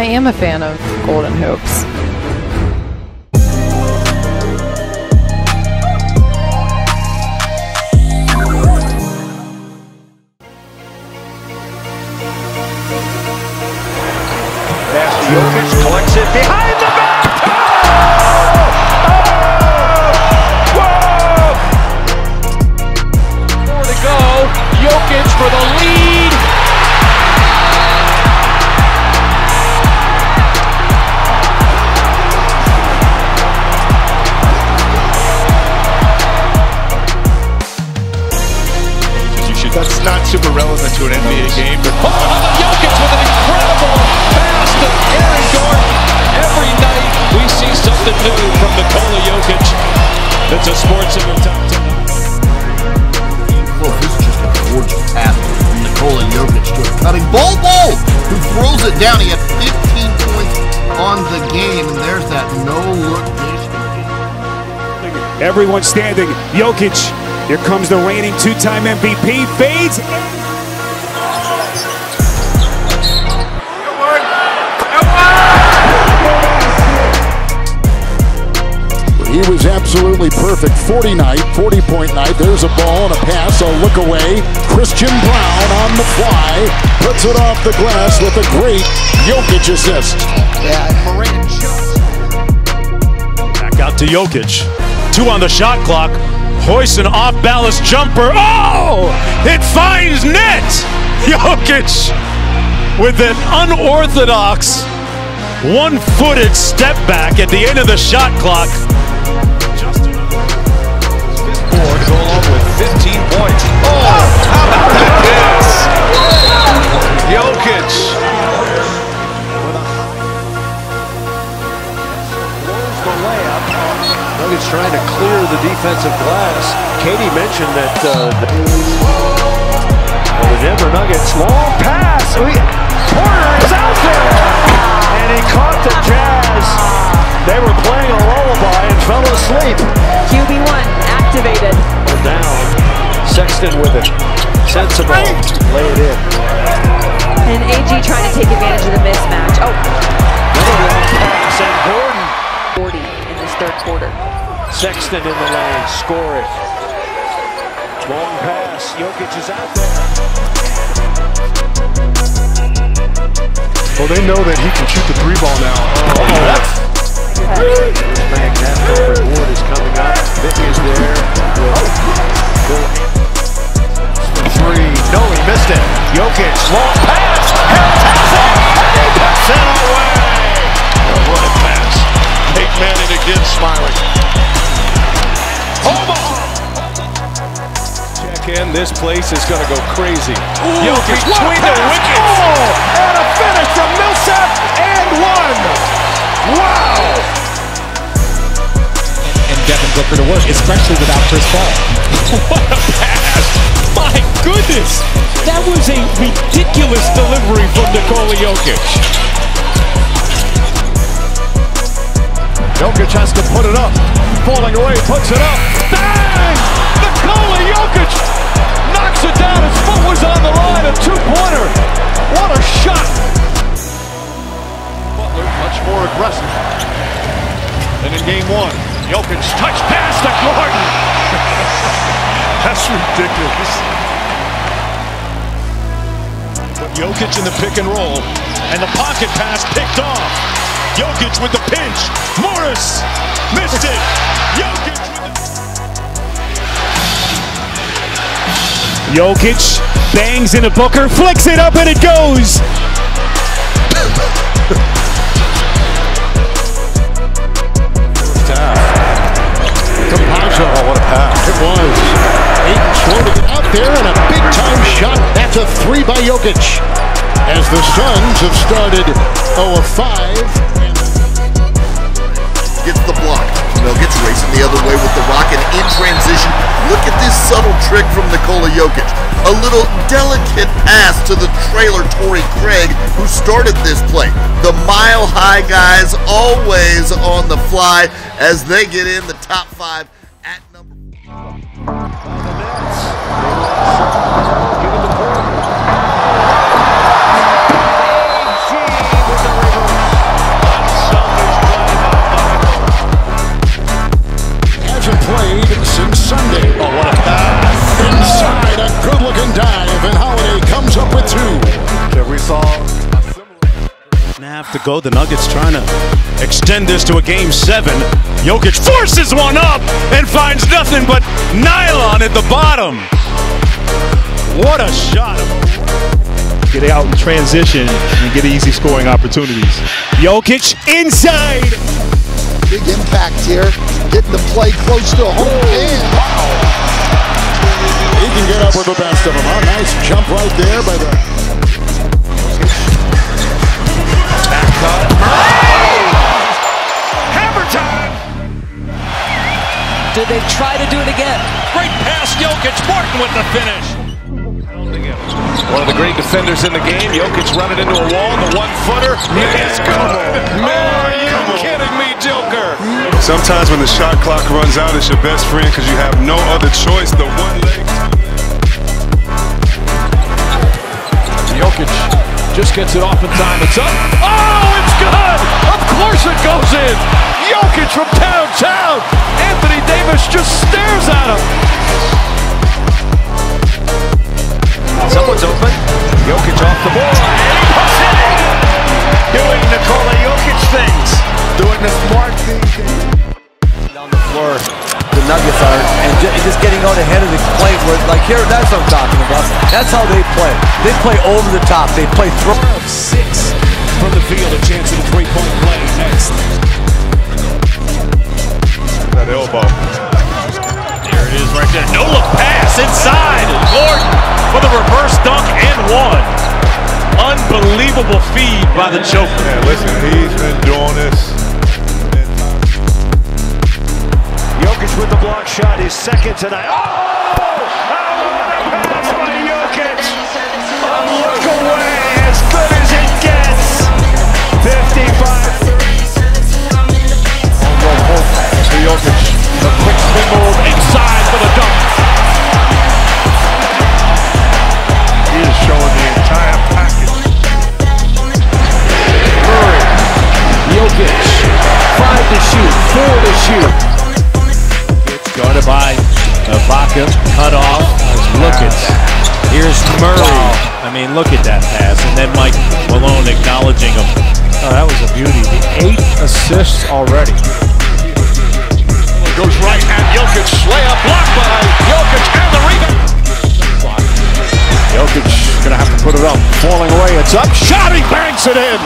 I am a fan of Golden to Jokic, collects it behind the back. Oh! Whoa! Four to go. Jokic for the lead. That's not super relevant to an NBA game, but Oh, how about Jokic with an incredible pass to Aaron Gordon. Every night we see something new from Nikola Jokic. It's a Sports Center top 10. Well, this is just a gorgeous pass from Nikola Jokic to a cutting Bol Bol, who throws it down. He had 15 points on the game, and there's that no-look dish. Everyone standing. Jokic. Here comes the reigning two-time MVP. Fades. He was absolutely perfect. 40 night, 40 point night. There's a ball and a pass. A look away. Christian Braun on the fly. Puts it off the glass with a great Jokic assist. Back out to Jokic. Two on the shot clock. Hoists an off balance jumper. Oh! It finds net! Jokic with an unorthodox one footed step back at the end of the shot clock. That uh, the, Denver Nuggets long pass. We, Porter is out there, and he caught the Jazz. They were playing a lullaby and fell asleep. QB1 activated. We're down. Sexton with it. Sensible. Lay it in. And AG trying to take advantage of the mismatch. Oh, Another long pass and Gordon. 40 in this third quarter. Sexton in the lane. Score it. Long pass. Jokic is out there. well, they know that he can shoot the three ball now. Oh, oh that's Mag National reward is coming up. Vic is there. Will three. No, he missed it. Jokic, long pass. Harris has it. And he puts it away. Oh, what a pass. Peyton Manning again smiling. Check in. This place is going to go crazy. Jokic between the wickets. Oh, and a finish from Millsap and one. Wow. and Devin Booker to work, especially without Chris Paul. What a pass! My goodness! That was a ridiculous delivery from Nikola Jokic. Jokic has to put it up. Falling away, puts it up. Knocks it down. His foot was on the line. A two-pointer. What a shot! Butler much more aggressive than in game one. Jokic touch pass to Gordon. That's ridiculous. But Jokic in the pick and roll, and the pocket pass picked off. Jokic with the pinch. Morris missed it. Jokic Jokic bangs into Booker, flicks it up, and it goes. Campazzo, oh, what a pass. It was. Ayton short of it out there, and a big-time shot. That's a three by Jokic. As the Suns have started 0 racing the other way with the rock and in transition. Look at this subtle trick from Nikola Jokic. A little delicate pass to the trailer Torrey Craig who started this play. The mile high guys always on the fly as they get in the top five to go. The Nuggets trying to extend this to a game seven. Jokic forces one up and finds nothing but nylon at the bottom. What a shot. Get out in transition and get easy scoring opportunities. Jokic inside. Big impact here. Getting the play close to home. And he can get up with the best of them. A nice jump right there by the. Did they try to do it again? Great pass, Jokic. Martin with the finish. One of the great defenders in the game. Jokic running into a wall. The one footer. It's good. Are you kidding me, Joker? Sometimes when the shot clock runs out, it's your best friend because you have no other choice. The one leg. Jokic just gets it off in time. It's up. Oh, it's good. Of course it goes in. Jokic from downtown. Anthony Davis just stares at him. Someone's open. Jokic off the ball. And he puts it in. Doing Nikola Jokic things. Doing the smart things. down the floor the Nuggets are and, and just getting out ahead of the play where like here that's what I'm talking about. That's how they play. They play over the top. They play throw. Six from the field. A chance at a three-point play next. That elbow. There it is right there. No look pass inside. Gordon for the reverse dunk and one. Unbelievable feed by the Joker. Man, listen, he's been doing this. Jokic with the block shot, his second tonight. Oh! What a pass by Jokic! A look away, Jokic. The quick spin move inside for the dunk. He is showing the entire package. Murray, Jokic, five to shoot, four to shoot. It's guarded by Ibaka, cut off. Look at Here's Murray. I mean, look at that pass. And then Mike Malone acknowledging him. Oh, that was a beauty. The eight assists already. Goes right at Jokic, layup blocked by Jokic and the rebound. Jokic gonna have to put it up. Falling away, it's up. Shot, he banks it in.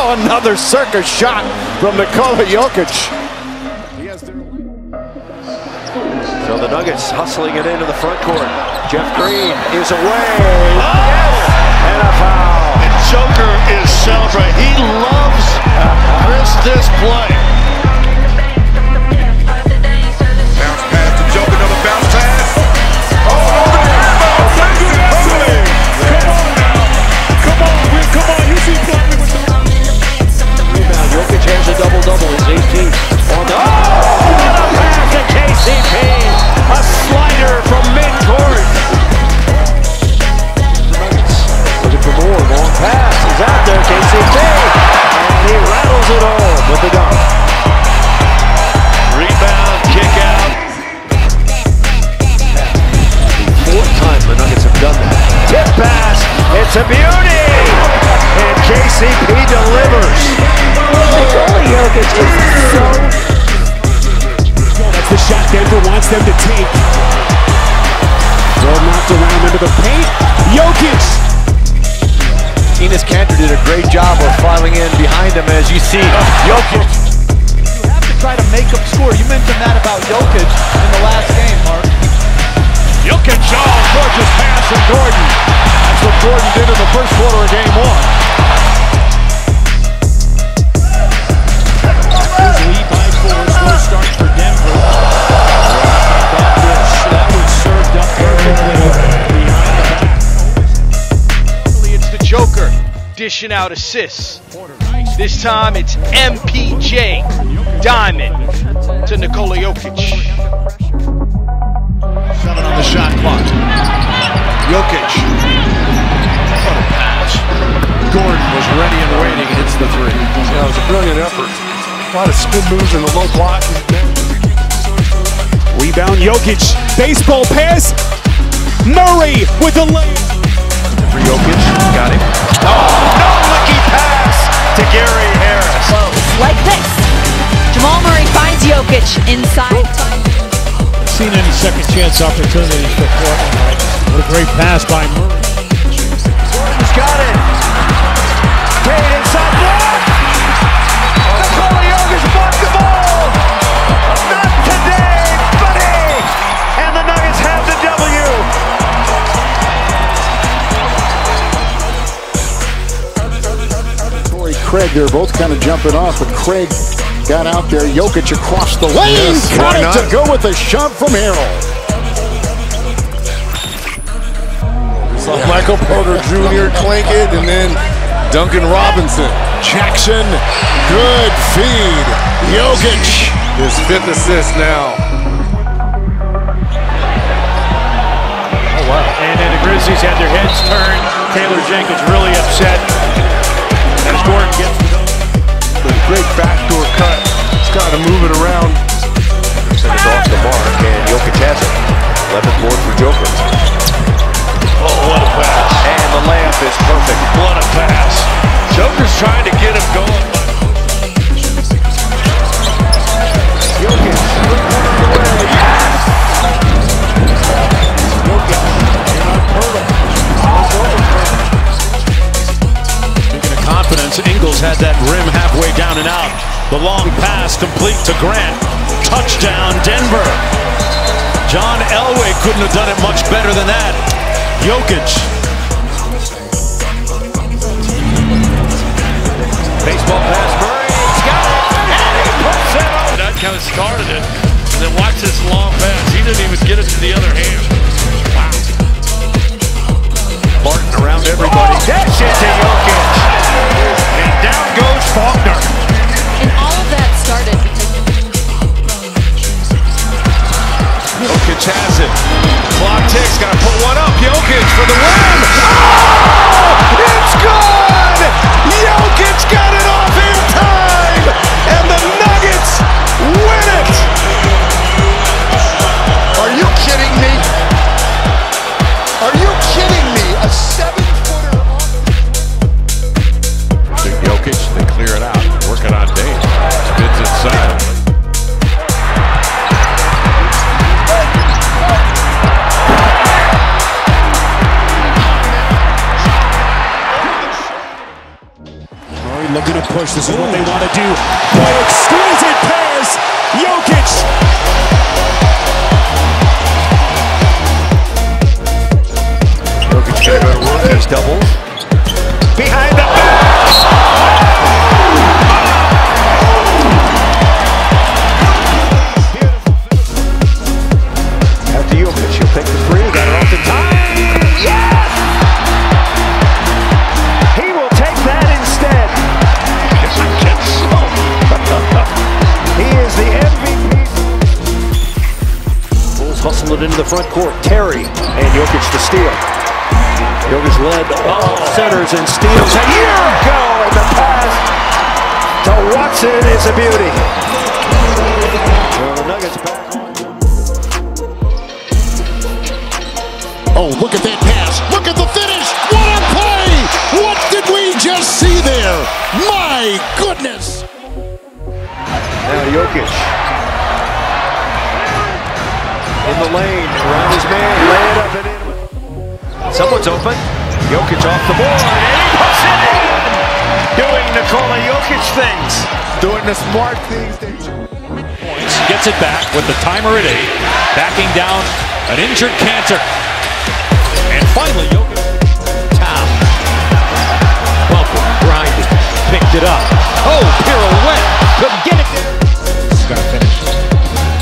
Oh, Another circus shot from Nikola Jokic. So the Nuggets hustling it into the front court. Jeff Green is away. Yes, And a foul. And Joker is celebrating. He loves Chris this play. 18th on the... Oh! What a pass to KCP! A slider from midcourt. Looking for more. Long pass. He's out there, KCP. As you see uh, Jokic. You have to try to make him score. You mentioned that about Jokic in the last game, Mark. Jokic, oh, gorgeous pass from Gordon. That's what Gordon did in the first quarter of game one. Lead by four. Slow start for Denver. That was served up perfectly behind It's the Joker dishing out assists. This time it's MPJ Diamond to Nikola Jokic. Seven on the shot clock. Jokic. What a pass. Gordon was ready and waiting hits the three. That was a brilliant effort. A lot of spin moves in the low block. Rebound Jokic. Baseball pass. Murray with the layup. For Jokic. Got him. Oh, no licky pass to Gary Harris. Whoa, like this. Jamal Murray finds Jokic inside. Seen any second chance opportunities before? What a great pass by Murray. Craig, they're both kind of jumping off, but Craig got out there. Jokic across the lane. Yes, got why it to go with a shot from Harrell. Michael Porter Jr. clank it, and then Duncan Robinson. Jackson, good feed. Jokic. His fifth assist now. Oh, wow. And then the Grizzlies had their heads turned. Taylor Jenkins really upset. Pass complete to Grant. Touchdown, Denver. John Elway couldn't have done it much better than that. Jokic. Baseball pass. Murray. He's got it. And he puts it over. That kind of started it. And then watch this long pass. He didn't even get it to the other hand. Wow. Martin around everybody. That's it to Jokic. And down goes Faulkner. And all of that started because Jokic has it. Clock ticks. Got to put one up. Jokic for the win. Oh! It's good! Jokic got it He's doubled. Behind the back. Jokic, he'll take the three. Got off the. Yes! He will take that instead. he is the MVP. Bulls hustle it into the front court. Terry and Jokic to steal. Jokic led all centers and steals a year ago, in the pass to Watson is a beauty. Well, the Nuggets back. Oh, look at that pass. Look at the finish. What a play. What did we just see there? My goodness. Now Jokic. In the lane, around his man, lay it up and in. Someone's open. Jokic off the board, and he puts it in! Doing Nikola Jokic things. Doing the smart things. Points. Gets it back with the timer at eight. Backing down an injured Kanter. And finally, Jokic. Tom. Bumper, grinded, picked it up. Oh, pirouette. Couldn't get it.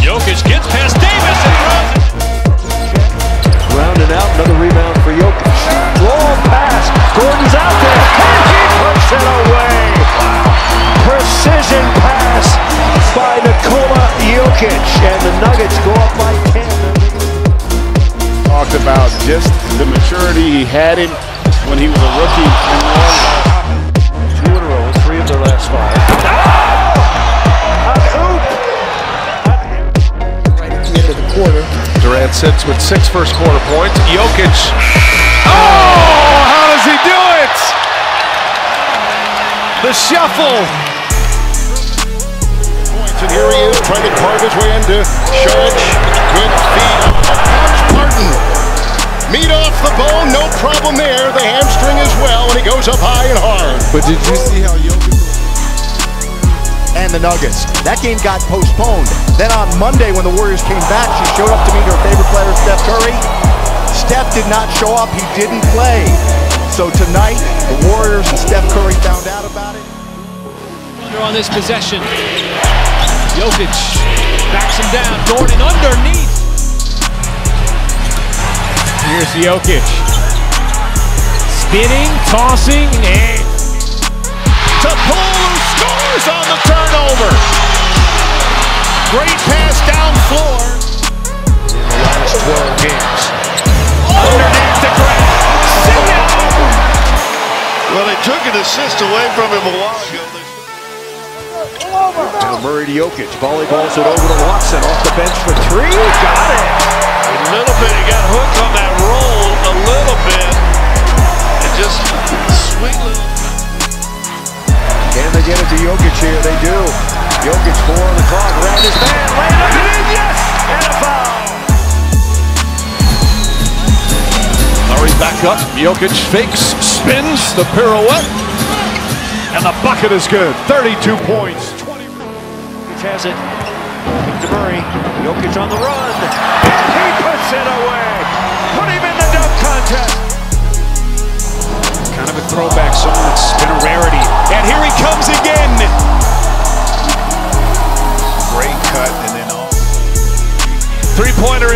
Jokic gets past Davis and throws Rounding out, another rebound for Jokic. Long pass, Gordon's out there, and he puts it away! Precision pass by Nikola Jokic, and the Nuggets go up by 10. talked about just the maturity he had him when he was a rookie sits with six first quarter points. Jokic. Oh, how does he do it? The shuffle. And here he is trying to carve his way into Sharch. Good feed. Martin. Meat off the bone, no problem there. The hamstring as well, and he goes up high and hard. But did you see how Jokic and the Nuggets. That game got postponed. Then on Monday, when the Warriors came back, she showed up to meet her favorite player, Steph Curry. Steph did not show up. He didn't play. So tonight, the Warriors and Steph Curry found out about it. Under on this possession. Jokic backs him down. Gordon underneath. Here's Jokic. Spinning, tossing, and to who scores on the turnover. Great pass down floor. In the last 12 games. Underneath the grab. See ya! Well, they took an assist away from him a while ago. Now Murray to Jokic. Volleyballs it over to Watson. Off the bench for three. Got it. A little bit. He got hooked on that roll a little bit. And just sweet little. Can they get it to Jokic here? They do. Jokic four on the clock. Around his man. Lay it underneath. Yes! And a foul. Murray back up. Jokic fakes, spins the pirouette. And the bucket is good. 32 points. 20. Jokic has it. To Murray. Jokic on the run. And he puts it away.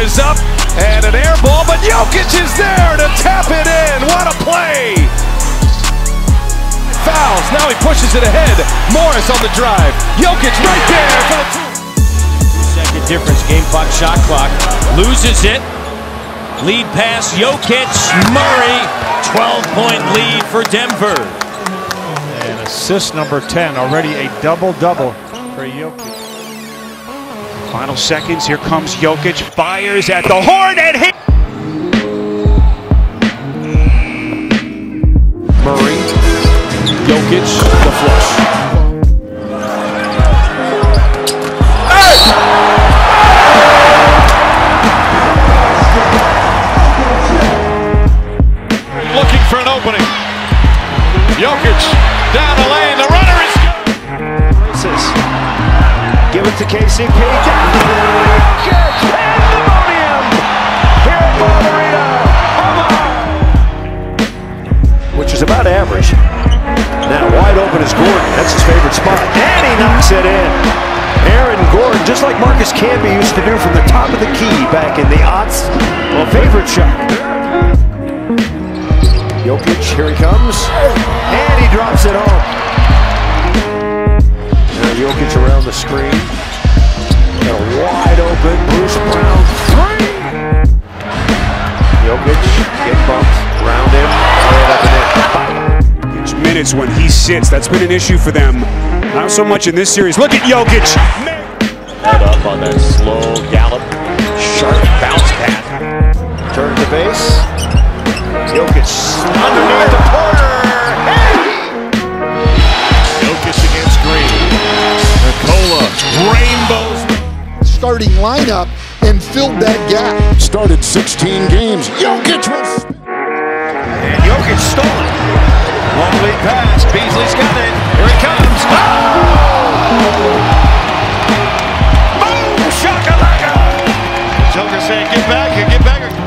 Is up and an air ball, but Jokic is there to tap it in. What a play! Fouls. Now he pushes it ahead. Morris on the drive. Jokic right there for the two. Second difference, game clock, shot clock. Loses it. Lead pass, Jokic, Murray. 12-point lead for Denver. And assist number 10, already a double-double for Jokic. Final seconds, here comes Jokic, fires at the horn and hit. Murray. Jokic, the flush. To KCP. Pandemonium. Here at. Which is about average. Now wide open is Gordon. That's his favorite spot. And he knocks it in. Aaron Gordon, just like Marcus Camby used to do from the top of the key back in the aughts. Well, favorite shot. Jokic, here he comes. And he drops it home. Now Jokic around the screen. And a wide open Bruce Brown three. Jokic get bumped around him. Lay it up and in. It's minutes when he sits. That's been an issue for them. Not so much in this series. Look at Jokic. Head up on that slow gallop. Sharp bounce pass. Turn to base. Jokic underneath the corner. Starting lineup and filled that gap. Started 16 games. Jokic was. And Jokic stolen. Long lead pass. Beasley's got it. Here he comes. Oh! Boom! Shakalaka! Joker saying, get back here, get back here.